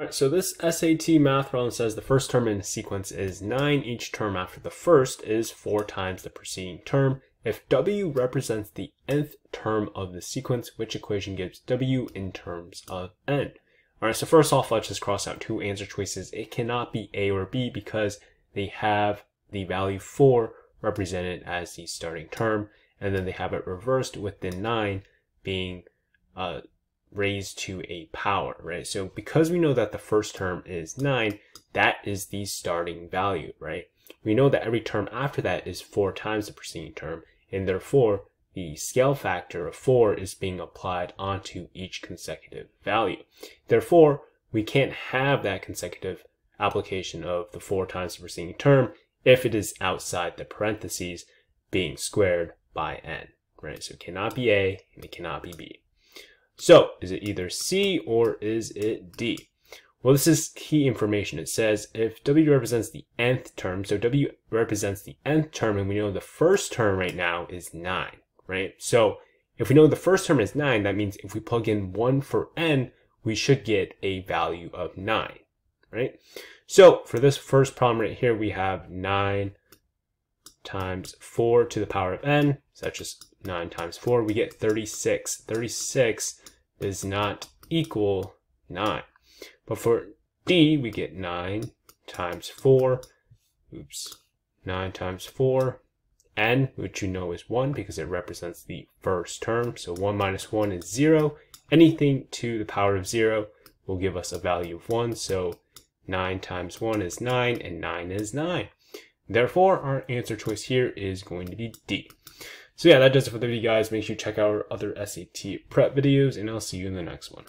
All right, so this SAT math problem says the first term in the sequence is 9. Each term after the first is 4 times the preceding term. If W represents the nth term of the sequence, which equation gives W in terms of n? All right, so first off, let's just cross out two answer choices. It cannot be A or B because they have the value 4 represented as the starting term, and then they have it reversed with the 9 being uh, raised to a power, right? So because we know that the first term is 9, that is the starting value, right? We know that every term after that is 4 times the preceding term, and therefore the scale factor of 4 is being applied onto each consecutive value. Therefore, we can't have that consecutive application of the 4 times the preceding term if it is outside the parentheses being squared by n, right? So it cannot be A and it cannot be B. So is it either C or is it D? Well, this is key information. It says if W represents the nth term, so W represents the nth term, and we know the first term right now is 9, right? So if we know the first term is 9, that means if we plug in 1 for n, we should get a value of 9, right? So for this first problem right here, we have 9 times 4 to the power of n, so that's just 9 times 4, we get 36. 36 does not equal 9. But for D, we get 9 times 4, oops, 9 times 4, n, which you know is 1 because it represents the first term. So 1 minus 1 is 0. Anything to the power of 0 will give us a value of 1. So 9 times 1 is 9, and 9 is 9. Therefore, our answer choice here is going to be D. So yeah, that does it for the video, guys. Make sure you check out our other SAT prep videos, and I'll see you in the next one.